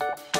Bye.